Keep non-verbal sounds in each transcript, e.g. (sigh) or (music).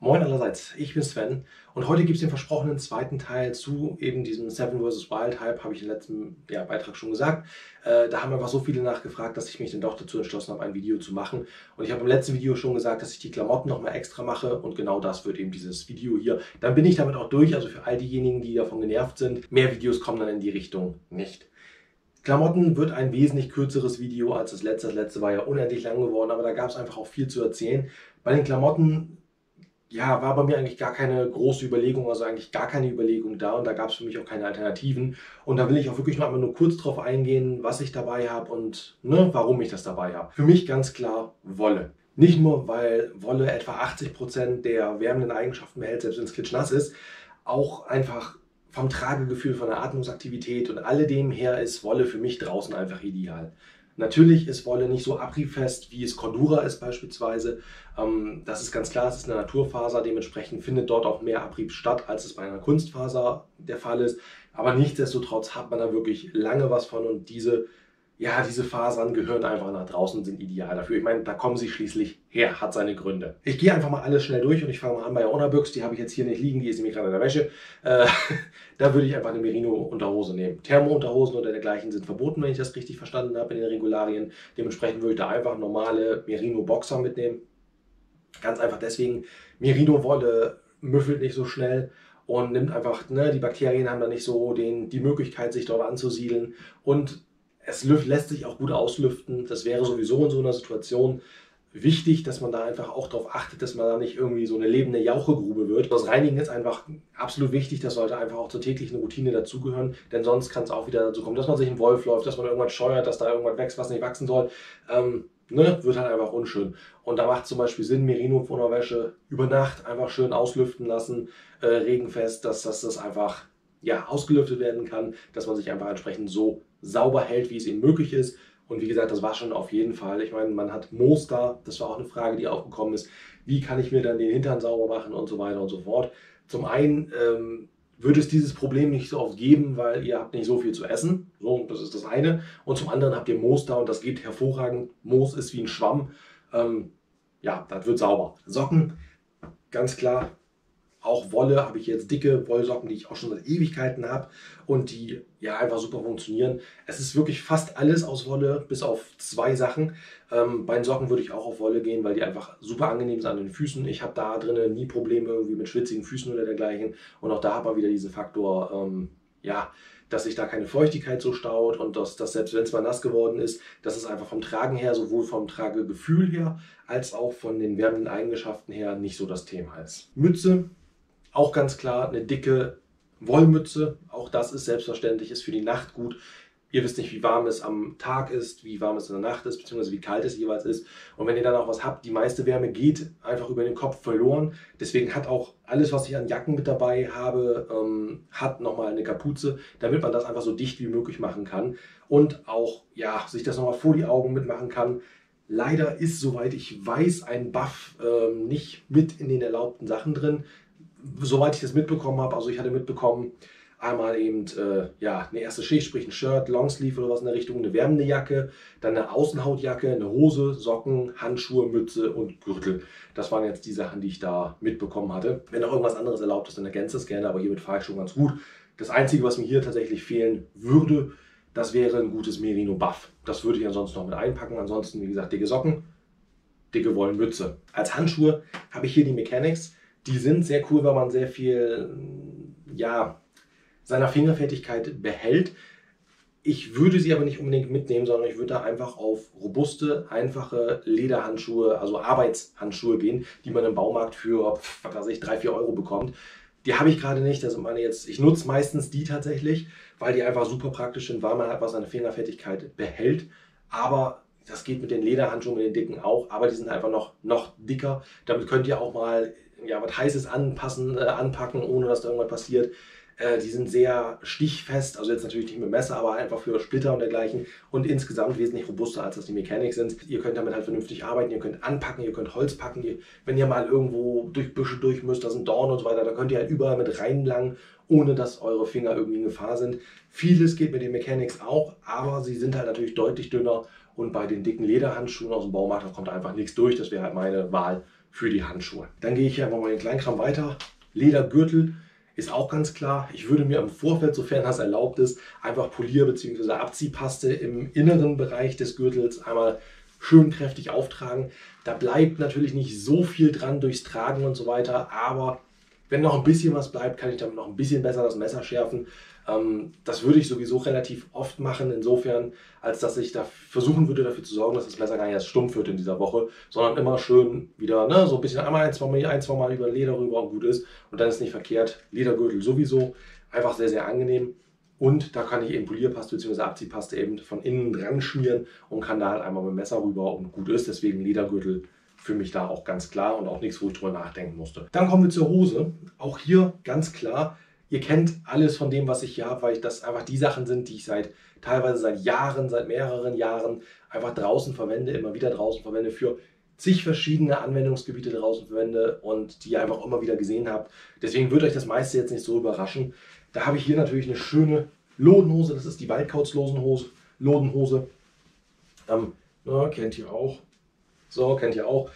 Moin allerseits, ich bin Sven und heute gibt es den versprochenen zweiten Teil zu eben diesem Seven vs. Wild Hype, habe ich im letzten ja, Beitrag schon gesagt. Äh, da haben einfach so viele nachgefragt, dass ich mich dann doch dazu entschlossen habe, ein Video zu machen. Und ich habe im letzten Video schon gesagt, dass ich die Klamotten nochmal extra mache und genau das wird eben dieses Video hier. Dann bin ich damit auch durch, also für all diejenigen, die davon genervt sind, mehr Videos kommen dann in die Richtung nicht. Klamotten wird ein wesentlich kürzeres Video als das letzte. Das letzte war ja unendlich lang geworden, aber da gab es einfach auch viel zu erzählen. Bei den Klamotten ja, war bei mir eigentlich gar keine große Überlegung, also eigentlich gar keine Überlegung da und da gab es für mich auch keine Alternativen. Und da will ich auch wirklich noch einmal nur kurz drauf eingehen, was ich dabei habe und ne, warum ich das dabei habe. Für mich ganz klar Wolle. Nicht nur, weil Wolle etwa 80 Prozent der wärmenden Eigenschaften behält, selbst wenn es klitschnass ist, auch einfach vom Tragegefühl, von der Atmungsaktivität und alledem her ist Wolle für mich draußen einfach ideal. Natürlich ist Wolle nicht so abriebfest, wie es Cordura ist beispielsweise. Ähm, das ist ganz klar, es ist eine Naturfaser, dementsprechend findet dort auch mehr Abrieb statt, als es bei einer Kunstfaser der Fall ist. Aber nichtsdestotrotz hat man da wirklich lange was von und diese ja, diese Fasern gehören einfach nach draußen, sind ideal dafür. Ich meine, da kommen sie schließlich her, hat seine Gründe. Ich gehe einfach mal alles schnell durch und ich fange mal an bei der Onabüchs, die habe ich jetzt hier nicht liegen, die ist nämlich gerade in der Wäsche. Äh, (laughs) da würde ich einfach eine Merino-Unterhose nehmen. Thermo-Unterhosen oder dergleichen sind verboten, wenn ich das richtig verstanden habe in den Regularien. Dementsprechend würde ich da einfach normale Merino-Boxer mitnehmen. Ganz einfach deswegen, Merino-Wolle müffelt nicht so schnell und nimmt einfach, ne, die Bakterien haben da nicht so den, die Möglichkeit, sich dort anzusiedeln und es lässt sich auch gut auslüften. Das wäre sowieso in so einer Situation wichtig, dass man da einfach auch darauf achtet, dass man da nicht irgendwie so eine lebende Jauchegrube wird. Das Reinigen ist einfach absolut wichtig. Das sollte einfach auch zur täglichen Routine dazugehören, denn sonst kann es auch wieder dazu kommen, dass man sich im Wolf läuft, dass man irgendwas scheuert, dass da irgendwas wächst, was nicht wachsen soll. Ähm, ne, wird halt einfach unschön. Und da macht zum Beispiel Sinn, Merino von der Wäsche über Nacht einfach schön auslüften lassen, äh, regenfest, dass, dass das einfach ja, ausgelüftet werden kann, dass man sich einfach entsprechend so sauber hält, wie es eben möglich ist. Und wie gesagt, das war schon auf jeden Fall. Ich meine, man hat Moos da, das war auch eine Frage, die aufgekommen ist. Wie kann ich mir dann den Hintern sauber machen und so weiter und so fort. Zum einen ähm, würde es dieses Problem nicht so oft geben, weil ihr habt nicht so viel zu essen. So, das ist das eine. Und zum anderen habt ihr Moos da und das geht hervorragend. Moos ist wie ein Schwamm. Ähm, ja, das wird sauber. Socken, ganz klar, auch Wolle habe ich jetzt dicke Wollsocken, die ich auch schon seit Ewigkeiten habe und die ja einfach super funktionieren. Es ist wirklich fast alles aus Wolle, bis auf zwei Sachen. Ähm, bei den Socken würde ich auch auf Wolle gehen, weil die einfach super angenehm sind an den Füßen. Ich habe da drinnen nie Probleme irgendwie mit schwitzigen Füßen oder dergleichen. Und auch da hat man wieder diesen Faktor, ähm, ja, dass sich da keine Feuchtigkeit so staut und dass, dass selbst wenn es mal nass geworden ist, dass es einfach vom Tragen her, sowohl vom Tragegefühl her, als auch von den wärmenden Eigenschaften her nicht so das Thema ist. Mütze auch ganz klar eine dicke Wollmütze. Auch das ist selbstverständlich, ist für die Nacht gut. Ihr wisst nicht, wie warm es am Tag ist, wie warm es in der Nacht ist, beziehungsweise wie kalt es jeweils ist. Und wenn ihr dann auch was habt, die meiste Wärme geht einfach über den Kopf verloren. Deswegen hat auch alles, was ich an Jacken mit dabei habe, ähm, hat nochmal eine Kapuze, damit man das einfach so dicht wie möglich machen kann. Und auch, ja, sich das nochmal vor die Augen mitmachen kann. Leider ist, soweit ich weiß, ein Buff ähm, nicht mit in den erlaubten Sachen drin soweit ich das mitbekommen habe, also ich hatte mitbekommen, einmal eben äh, ja, eine erste Schicht, sprich ein Shirt, Longsleeve oder was in der Richtung, eine wärmende Jacke, dann eine Außenhautjacke, eine Hose, Socken, Handschuhe, Mütze und Gürtel. Das waren jetzt die Sachen, die ich da mitbekommen hatte. Wenn auch irgendwas anderes erlaubt ist, dann ergänzt das gerne, aber hiermit fahre ich schon ganz gut. Das Einzige, was mir hier tatsächlich fehlen würde, das wäre ein gutes Merino Buff. Das würde ich ansonsten noch mit einpacken. Ansonsten, wie gesagt, dicke Socken, dicke Wollenmütze. Als Handschuhe habe ich hier die Mechanics. Die sind sehr cool, weil man sehr viel ja, seiner Fingerfertigkeit behält. Ich würde sie aber nicht unbedingt mitnehmen, sondern ich würde da einfach auf robuste, einfache Lederhandschuhe, also Arbeitshandschuhe gehen, die man im Baumarkt für, was weiß ich, 3, 4 Euro bekommt. Die habe ich gerade nicht. Das meine jetzt, ich nutze meistens die tatsächlich, weil die einfach super praktisch sind, weil man halt was seine Fingerfertigkeit behält. Aber das geht mit den Lederhandschuhen, mit den dicken auch, aber die sind einfach noch, noch dicker. Damit könnt ihr auch mal ja, was Heißes anpassen, äh, anpacken, ohne dass da irgendwas passiert. Äh, die sind sehr stichfest, also jetzt natürlich nicht mit Messer, aber einfach für Splitter und dergleichen und insgesamt wesentlich robuster, als das die Mechanics sind. Ihr könnt damit halt vernünftig arbeiten, ihr könnt anpacken, ihr könnt Holz packen, ihr, wenn ihr mal irgendwo durch Büsche durch müsst, da sind Dorn und so weiter, da könnt ihr halt überall mit reinlangen, ohne dass eure Finger irgendwie in Gefahr sind. Vieles geht mit den Mechanics auch, aber sie sind halt natürlich deutlich dünner und bei den dicken Lederhandschuhen aus dem Baumarkt, da kommt einfach nichts durch, das wäre halt meine Wahl für die Handschuhe. Dann gehe ich hier einfach mal den Kleinkram weiter. Ledergürtel ist auch ganz klar. Ich würde mir im Vorfeld, sofern das erlaubt ist, einfach Polier- bzw. Abziehpaste im inneren Bereich des Gürtels einmal schön kräftig auftragen. Da bleibt natürlich nicht so viel dran durchs Tragen und so weiter, aber wenn noch ein bisschen was bleibt, kann ich damit noch ein bisschen besser das Messer schärfen. Ähm, das würde ich sowieso relativ oft machen, insofern, als dass ich da versuchen würde, dafür zu sorgen, dass das Messer gar nicht erst stumpf wird in dieser Woche, sondern immer schön wieder ne, so ein bisschen einmal ein, zwei Mal, ein, zwei Mal über Leder rüber und gut ist. Und dann ist nicht verkehrt. Ledergürtel sowieso, einfach sehr, sehr angenehm. Und da kann ich eben Polierpaste bzw. Abziehpaste eben von innen dran schmieren und kann da halt einmal mit dem Messer rüber und gut ist. Deswegen Ledergürtel für mich da auch ganz klar und auch nichts, wo ich drüber nachdenken musste. Dann kommen wir zur Hose. Auch hier ganz klar, ihr kennt alles von dem, was ich hier habe, weil das einfach die Sachen sind, die ich seit teilweise seit Jahren, seit mehreren Jahren einfach draußen verwende, immer wieder draußen verwende für zig verschiedene Anwendungsgebiete draußen verwende und die ihr einfach immer wieder gesehen habt. Deswegen wird euch das meiste jetzt nicht so überraschen. Da habe ich hier natürlich eine schöne Lodenhose, das ist die Waldkauzlosenhose, Lodenhose. Ähm, ja, kennt ihr auch. So, kennt ihr auch.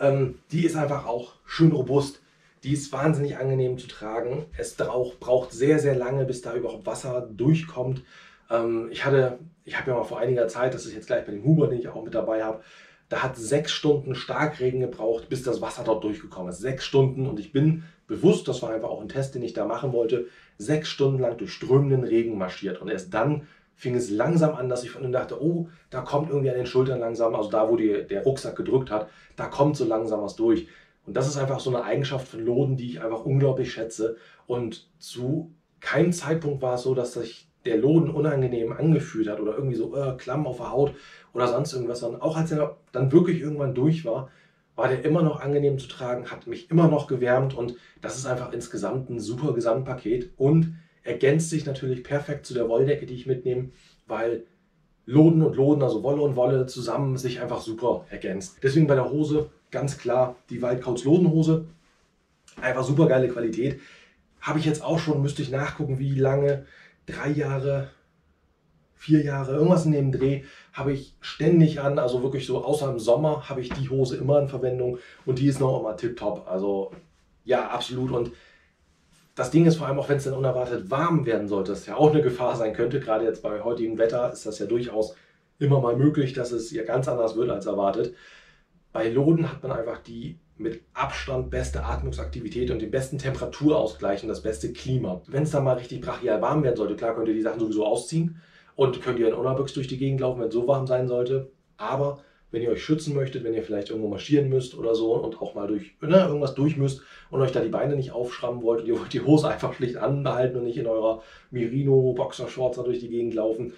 Ähm, die ist einfach auch schön robust. Die ist wahnsinnig angenehm zu tragen. Es braucht, sehr, sehr lange, bis da überhaupt Wasser durchkommt. Ähm, ich hatte, ich habe ja mal vor einiger Zeit, das ist jetzt gleich bei dem Huber, den ich auch mit dabei habe, da hat sechs Stunden Starkregen gebraucht, bis das Wasser dort durchgekommen ist. Sechs Stunden und ich bin bewusst, das war einfach auch ein Test, den ich da machen wollte, sechs Stunden lang durch strömenden Regen marschiert. Und erst dann fing es langsam an, dass ich von ihm dachte, oh, da kommt irgendwie an den Schultern langsam, also da, wo die, der Rucksack gedrückt hat, da kommt so langsam was durch. Und das ist einfach so eine Eigenschaft von Loden, die ich einfach unglaublich schätze. Und zu keinem Zeitpunkt war es so, dass sich der Loden unangenehm angefühlt hat oder irgendwie so äh, Klamm auf der Haut oder sonst irgendwas, sondern auch als er dann wirklich irgendwann durch war, war der immer noch angenehm zu tragen, hat mich immer noch gewärmt und das ist einfach insgesamt ein super Gesamtpaket und ergänzt sich natürlich perfekt zu der Wolldecke, die ich mitnehme, weil Loden und Loden, also Wolle und Wolle zusammen sich einfach super ergänzt. Deswegen bei der Hose ganz klar die Waldkauz Lodenhose. Einfach super geile Qualität. Habe ich jetzt auch schon, müsste ich nachgucken, wie lange, drei Jahre, vier Jahre, irgendwas in dem Dreh, habe ich ständig an. Also wirklich so, außer im Sommer habe ich die Hose immer in Verwendung und die ist noch immer tipptopp. Also ja, absolut. Und das Ding ist vor allem auch, wenn es dann unerwartet warm werden sollte, das ja auch eine Gefahr sein könnte. Gerade jetzt bei heutigem Wetter ist das ja durchaus immer mal möglich, dass es ja ganz anders wird als erwartet. Bei Loden hat man einfach die mit Abstand beste Atmungsaktivität und den besten Temperaturausgleich und das beste Klima. Wenn es dann mal richtig brachial warm werden sollte, klar könnt ihr die Sachen sowieso ausziehen und könnt ihr in Unabüchs durch die Gegend laufen, wenn es so warm sein sollte. Aber wenn ihr euch schützen möchtet, wenn ihr vielleicht irgendwo marschieren müsst oder so und auch mal durch ne, irgendwas durch müsst und euch da die Beine nicht aufschrammen wollt und ihr wollt die Hose (laughs) einfach schlicht anbehalten und nicht in eurer Merino Boxershorts da durch die Gegend laufen.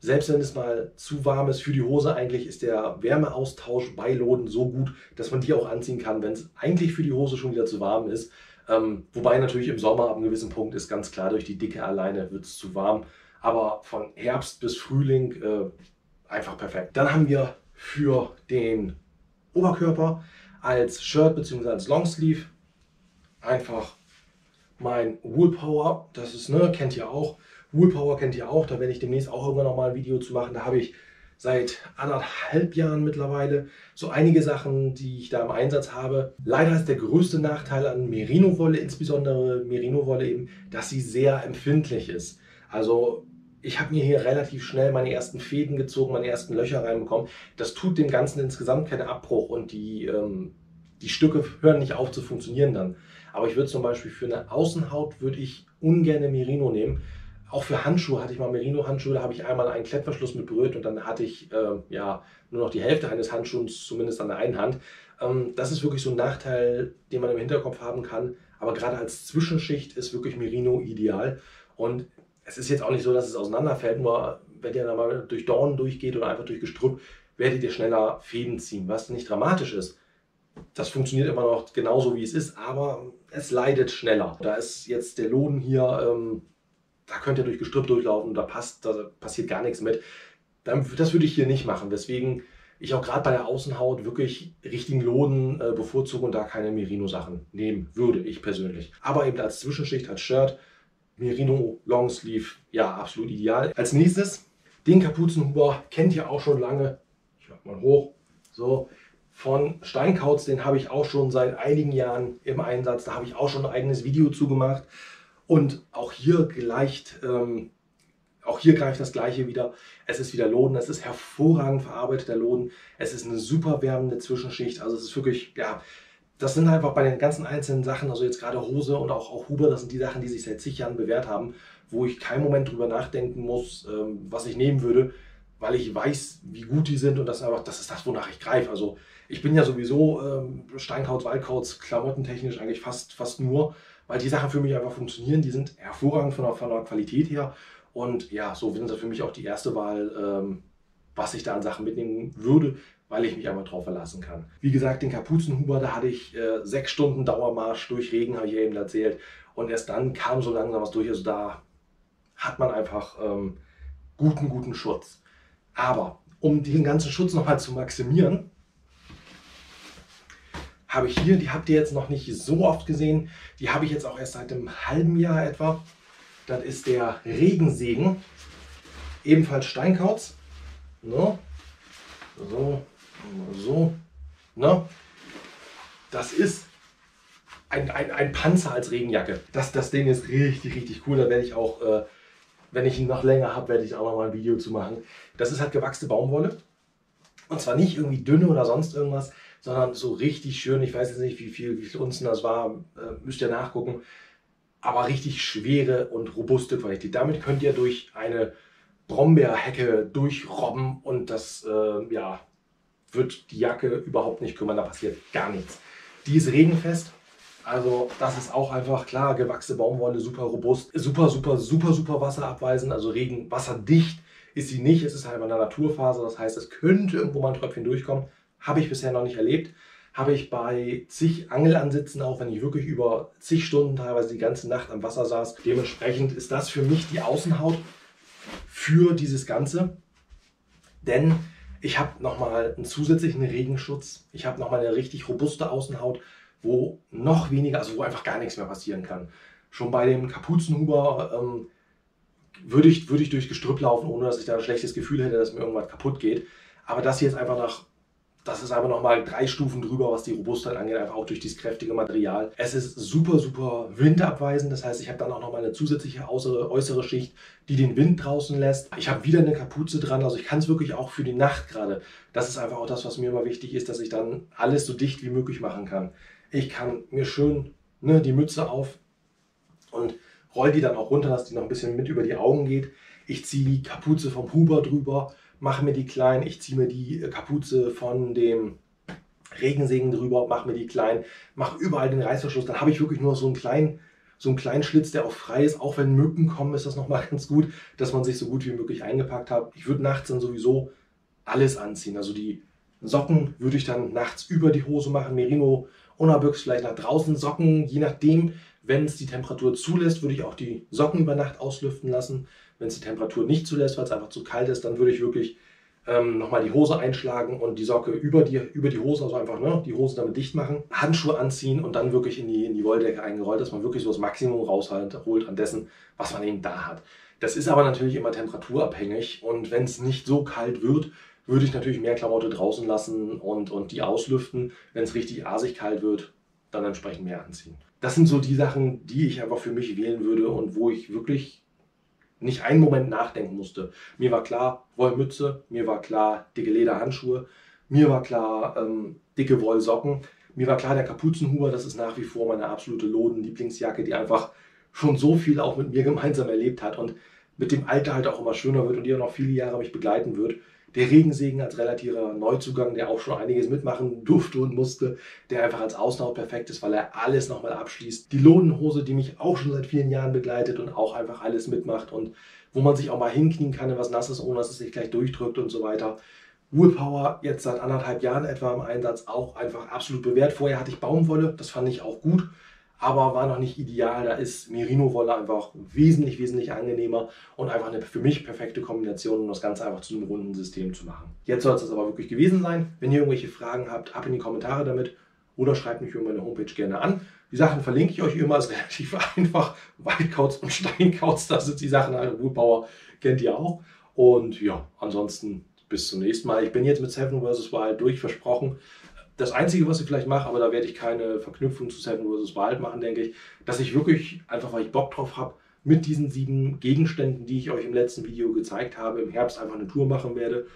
Selbst wenn es mal zu warm ist für die Hose, eigentlich ist der Wärmeaustausch bei Loden so gut, dass man die auch anziehen kann, wenn es eigentlich für die Hose schon wieder zu warm ist. Ähm, wobei natürlich im Sommer ab einem gewissen Punkt ist ganz klar, durch die Dicke alleine wird es zu warm. Aber von Herbst bis Frühling äh, einfach perfekt. Dann haben wir für den Oberkörper als Shirt bzw. als Longsleeve. Einfach mein Woolpower, das ist, ne, kennt ihr auch. Woolpower kennt ihr auch, da werde ich demnächst auch irgendwann nochmal ein Video zu machen. Da habe ich seit anderthalb Jahren mittlerweile so einige Sachen, die ich da im Einsatz habe. Leider ist der größte Nachteil an Merino-Wolle, insbesondere Merino-Wolle eben, dass sie sehr empfindlich ist. Also ich habe mir hier relativ schnell meine ersten Fäden gezogen, meine ersten Löcher reinbekommen. Das tut dem Ganzen insgesamt keinen Abbruch und die, ähm, die Stücke hören nicht auf zu funktionieren dann. Aber ich würde zum Beispiel für eine Außenhaut würde ich ungern Merino nehmen. Auch für Handschuhe hatte ich mal Merino-Handschuhe, da habe ich einmal einen Klettverschluss mit berührt und dann hatte ich äh, ja nur noch die Hälfte eines Handschuhs, zumindest an der einen Hand. Ähm, das ist wirklich so ein Nachteil, den man im Hinterkopf haben kann. Aber gerade als Zwischenschicht ist wirklich Merino ideal. Und es ist jetzt auch nicht so, dass es auseinanderfällt, nur wenn ihr da mal durch Dornen durchgeht oder einfach durch Gestrüpp, werdet ihr schneller Fäden ziehen, was nicht dramatisch ist. Das funktioniert immer noch genauso, wie es ist, aber es leidet schneller. Da ist jetzt der Loden hier, ähm, da könnt ihr durch Gestrüpp durchlaufen, da passt, da passiert gar nichts mit. Das würde ich hier nicht machen, weswegen ich auch gerade bei der Außenhaut wirklich richtigen Loden äh, bevorzuge und da keine Merino-Sachen nehmen würde, ich persönlich. Aber eben als Zwischenschicht, als Shirt, Merino Longsleeve, ja, absolut ideal. Als nächstes, den Kapuzenhuber kennt ihr auch schon lange. Ich mach mal hoch. So, von Steinkauz, den habe ich auch schon seit einigen Jahren im Einsatz. Da habe ich auch schon ein eigenes Video zugemacht. Und auch hier gleicht, ähm, auch hier greift das Gleiche wieder. Es ist wieder Loden, es ist hervorragend verarbeiteter Loden. Es ist eine super wärmende Zwischenschicht. Also es ist wirklich, ja, das sind einfach bei den ganzen einzelnen Sachen, also jetzt gerade Hose und auch, auch Huber, das sind die Sachen, die sich seit zig Jahren bewährt haben, wo ich keinen Moment drüber nachdenken muss, ähm, was ich nehmen würde, weil ich weiß, wie gut die sind und das ist einfach, das ist das, wonach ich greife. Also ich bin ja sowieso ähm, Steinkauz, Waldkauz, klamottentechnisch eigentlich fast, fast nur, weil die Sachen für mich einfach funktionieren. Die sind hervorragend von der, von der Qualität her. Und ja, so sind das für mich auch die erste Wahl, ähm, was ich da an Sachen mitnehmen würde, weil ich mich einfach drauf verlassen kann. Wie gesagt, den Kapuzenhuber, da hatte ich äh, sechs Stunden Dauermarsch durch Regen, habe ich eben erzählt. Und erst dann kam so langsam was durch. Also da hat man einfach ähm, guten, guten Schutz. Aber um diesen ganzen Schutz nochmal zu maximieren, habe ich hier, die habt ihr jetzt noch nicht so oft gesehen, die habe ich jetzt auch erst seit einem halben Jahr etwa. Das ist der Regensegen, ebenfalls Steinkauz. No. So, so. No. Das ist ein, ein, ein Panzer als Regenjacke. Das, das Ding ist richtig, richtig cool. Da werde ich auch, äh, wenn ich ihn noch länger habe, werde ich auch noch mal ein Video zu machen. Das ist halt gewachsene Baumwolle. Und zwar nicht irgendwie dünne oder sonst irgendwas, sondern so richtig schön. Ich weiß jetzt nicht, wie viel, wie viel Unzen das war, äh, müsst ihr nachgucken. Aber richtig schwere und robuste Qualität. Damit könnt ihr durch eine Brombeerhecke durchrobben und das äh, ja, wird die Jacke überhaupt nicht kümmern. Da passiert gar nichts. Die ist regenfest. Also das ist auch einfach klar, gewachsene Baumwolle, super robust, super, super, super, super wasserabweisend, also Regen, wasserdicht ist sie nicht. Es ist halt eine Naturphase, das heißt, es könnte irgendwo mal ein Tröpfchen durchkommen. Habe ich bisher noch nicht erlebt. Habe ich bei zig Angelansitzen, auch wenn ich wirklich über zig Stunden teilweise die ganze Nacht am Wasser saß. Dementsprechend ist das für mich die Außenhaut für dieses Ganze. Denn ich habe nochmal einen zusätzlichen Regenschutz. Ich habe nochmal eine richtig robuste Außenhaut, wo noch weniger, also wo einfach gar nichts mehr passieren kann. Schon bei dem Kapuzenhuber ähm, würde ich, würde ich durch Gestrüpp laufen, ohne dass ich da ein schlechtes Gefühl hätte, dass mir irgendwas kaputt geht. Aber das hier ist einfach nach das ist einfach nochmal drei Stufen drüber, was die Robustheit angeht, einfach auch durch dieses kräftige Material. Es ist super, super windabweisend. Das heißt, ich habe dann auch nochmal eine zusätzliche äußere, äußere Schicht, die den Wind draußen lässt. Ich habe wieder eine Kapuze dran. Also ich kann es wirklich auch für die Nacht gerade. Das ist einfach auch das, was mir immer wichtig ist, dass ich dann alles so dicht wie möglich machen kann. Ich kann mir schön ne, die Mütze auf und roll die dann auch runter, dass die noch ein bisschen mit über die Augen geht. Ich ziehe die Kapuze vom Huber drüber mache mir die klein, ich ziehe mir die äh, Kapuze von dem Regensegen drüber, mache mir die klein, mache überall den Reißverschluss, dann habe ich wirklich nur so einen kleinen so einen kleinen Schlitz, der auch frei ist. Auch wenn Mücken kommen, ist das nochmal (laughs) ganz gut, dass man sich so gut wie möglich eingepackt hat. Ich würde nachts dann sowieso alles anziehen. Also die Socken würde ich dann nachts über die Hose machen. Merino, Unabüchs vielleicht nach draußen. Socken, je nachdem, wenn es die Temperatur zulässt, würde ich auch die Socken über Nacht auslüften lassen. Wenn es die Temperatur nicht zulässt, weil es einfach zu kalt ist, dann würde ich wirklich ähm, nochmal die Hose einschlagen und die Socke über die, über die Hose, also einfach ne, die Hose damit dicht machen, Handschuhe anziehen und dann wirklich in die, in die Wolldecke eingerollt, dass man wirklich so das Maximum rausholt an dessen, was man eben da hat. Das ist aber natürlich immer temperaturabhängig und wenn es nicht so kalt wird, würde ich natürlich mehr Klamotte draußen lassen und, und die auslüften. Wenn es richtig asig kalt wird, dann entsprechend mehr anziehen. Das sind so die Sachen, die ich einfach für mich wählen würde und wo ich wirklich nicht einen Moment nachdenken musste. Mir war klar, Wollmütze, mir war klar, dicke Lederhandschuhe, mir war klar, ähm, dicke Wollsocken, mir war klar, der Kapuzenhuber, das ist nach wie vor meine absolute Loden-Lieblingsjacke, die einfach schon so viel auch mit mir (laughs) gemeinsam erlebt hat und mit dem Alter halt auch immer schöner wird und die auch noch viele Jahre mich begleiten wird der Regensegen als relativer Neuzugang, der auch schon einiges mitmachen durfte und musste, der einfach als Außenhaut perfekt ist, weil er alles nochmal abschließt. Die Lodenhose, die mich auch schon seit vielen Jahren begleitet und auch einfach alles mitmacht und wo man sich auch mal hinknien kann in was Nasses, ohne dass es sich gleich durchdrückt und so weiter. Woolpower jetzt seit anderthalb Jahren etwa im Einsatz auch einfach absolut bewährt. Vorher hatte ich Baumwolle, das fand ich auch gut aber war noch nicht ideal. Da ist Merino-Wolle einfach wesentlich, wesentlich angenehmer und einfach eine für mich perfekte Kombination, um das Ganze einfach zu einem runden System zu machen. Jetzt soll es das aber wirklich gewesen sein. Wenn ihr irgendwelche Fragen habt, ab in die Kommentare damit oder schreibt mich über meine Homepage gerne an. Die Sachen verlinke ich euch immer, ist (laughs) relativ einfach. Waldkauz und Steinkauz, das sind die Sachen, also Woodbauer kennt ihr auch. Und ja, ansonsten bis zum nächsten Mal. Ich bin jetzt mit Seven vs. Wild durch, versprochen. Das Einzige, was ich vielleicht mache, aber da werde ich keine Verknüpfung zu Seven vs. Wild machen, denke ich, dass ich wirklich, einfach weil ich Bock drauf habe, mit diesen sieben Gegenständen, die ich euch im letzten Video gezeigt habe, im Herbst einfach eine Tour machen werde.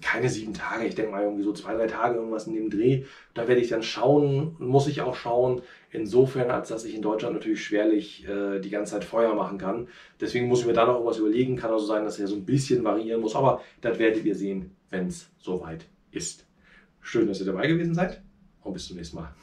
Keine sieben Tage, ich denke mal irgendwie so zwei, drei Tage irgendwas in dem Dreh. Da werde ich dann schauen, muss ich auch schauen, insofern, als dass ich in Deutschland natürlich schwerlich äh, die ganze Zeit Feuer machen kann. Deswegen muss ich mir da noch irgendwas überlegen. Kann also sein, dass er so ein bisschen variieren muss, aber das werdet ihr sehen, wenn es soweit ist. Schön, dass ihr dabei gewesen seid und bis zum nächsten Mal.